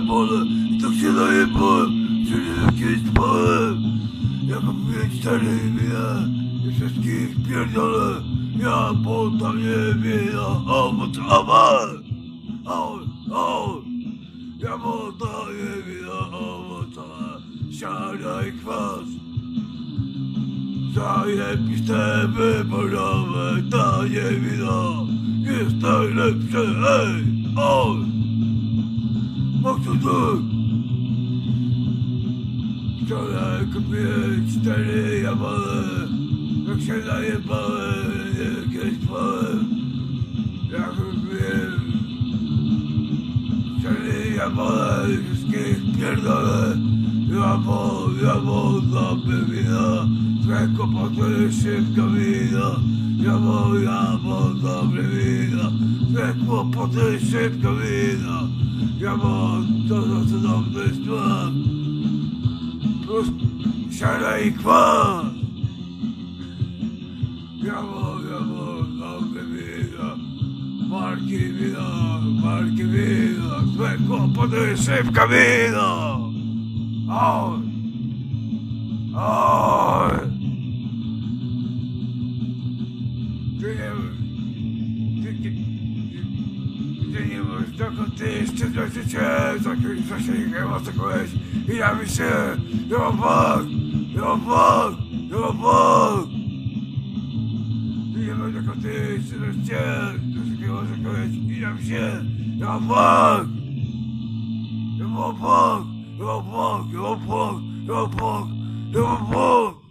na i tak się najebałem, czyli kiedyś spałem. Ja kupiłem cztery imię i wszystkich pierdolę. Ja puta mnie wina, a potrawa. Au, au. Ja puta mnie wina, a potrawa. Siada i kwas. Zajebiste wyborowe, to nie wino. Jest najlepsze, ej, oj. tutun. Çalar kapıyı çitleri yapalım. Çok şeyler yapalım. Geç yapalım. Yakıp bir çitleri yapalım. Eski bir. Ja bo, ja bo, doby wina, złe kłopoty, szybko wina. Ja bo, ja bo, dobre wina, złe kłopoty, szybko wina. Ja bo, to za cudowny smak. Plus siara i kwas. Jawohl, jawohl, dobre wina. Marki wina, marki wina. Złe kłopoty, szybka Oh. Oh. dream. Difficulties to the chairs, like you're fishing and what's the quiz? You have me shit. You're a bug. You're a bug. You're a bug. Difficulties to the chairs, like you're fishing and what's the quiz? You have me shit. You're a bug. You're a bug. Joburg, Joburg, Joburg, Joburg.